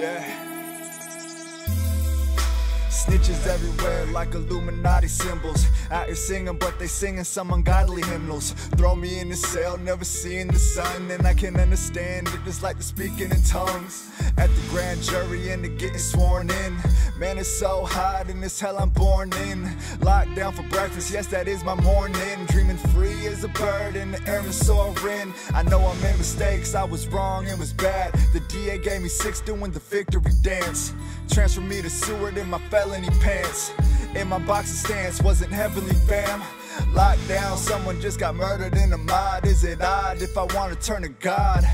Yeah. Snitches everywhere like Illuminati symbols. Out here singing, but they singing some ungodly hymnals. Throw me in the cell, never seeing the sun, and I can understand it. It's like the speaking in tongues at the grand jury and the getting sworn in. Man, it's so hot in this hell I'm born in. Locked down for breakfast, yes, that is my morning. Dreaming free as a bird in the air and soaring. I know I made mistakes, I was wrong, it was bad. The DA gave me six doing the victory dance. Transferred me to Seward in my felony pants. In my boxing stance, wasn't heavenly fam. Locked down, someone just got murdered in the mod. Is it odd if I wanna turn to God?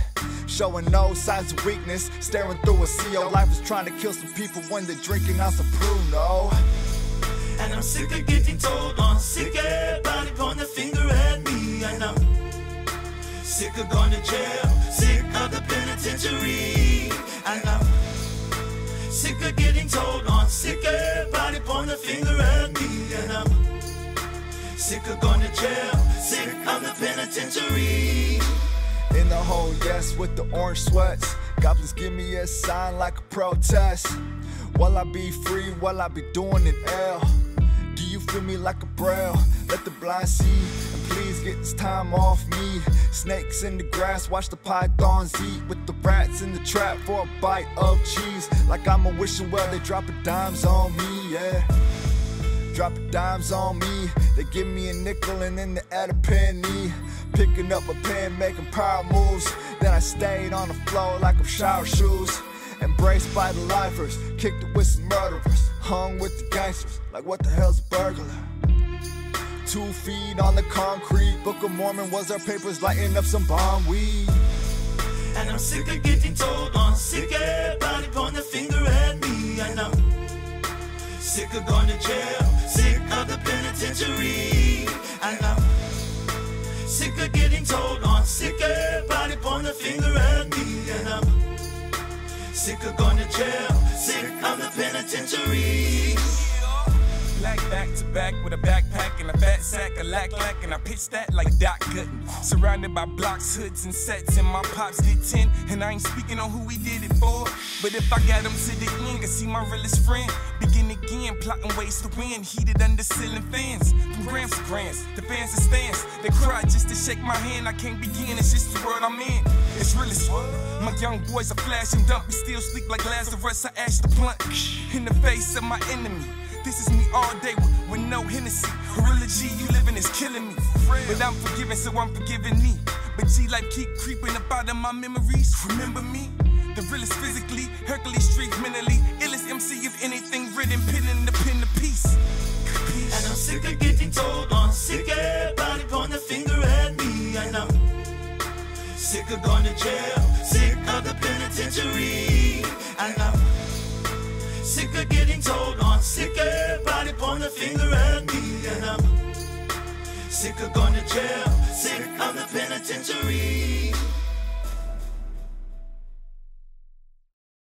Showing no signs of weakness, staring through a CO. Life is trying to kill some people when they're drinking on some Pruno. And I'm sick of getting told on sick of everybody point the finger at me. And I'm Sick of going to jail, sick of the penitentiary. And I'm Sick of getting told on sick of everybody point the finger at me. And I'm sick of going to jail, sick of the penitentiary. In the hole, yes, with the orange sweats. Goblins give me a sign like a protest. While I be free, while I be doing it L. Do you feel me like a braille? Let the blind see, and please get this time off me. Snakes in the grass, watch the pythons eat with the rats in the trap for a bite of cheese. Like I'm a wishing well, they dropping dimes on me, yeah. Dropping dimes on me, they give me a nickel and then they add a penny. Picking up a pen, making power moves. Then I stayed on the floor like I'm shower shoes. Embraced by the lifers, kicked it with some murderers. Hung with the gangsters, like what the hell's a burglar? Two feet on the concrete. Book of Mormon was our papers, lighting up some bomb weed. And I'm sick of getting told on sick of everybody point the finger at me. I'm Sick of going to jail, sick of the penitentiary. I know. Sick of getting told of the back to back with a backpack and a fat sack of lack lack, and I pitch that like Doc Gooden. Surrounded by blocks, hoods, and sets, and my pops did 10. And I ain't speaking on who he did it for. But if I got him to the end, I see my realest friend begin again, plotting ways to win. Heated under ceiling fans, from grams to grams, the fans and stands. They cry just to shake my hand. I can't begin, it's just the world I'm in. It's realest. My young boys are flashing dump, we still sleep like Lazarus. I ash the blunt in the face of my enemy. This is me all day with, with no Hennessy. Gorilla G, you living is killing me. But I'm forgiving, so I'm forgiving me. But G life keep creeping up out of my memories. Remember me? The realest physically, Hercules street mentally. Illest MC if anything written, pinning the pin to peace. And I'm sick of getting told on sick everybody point the finger at me. And I know. Sick of going to jail, sick of the penitentiary. Sick of getting told on sick of everybody pointing a finger at me. And I'm sick of going to jail, sick of the penitentiary.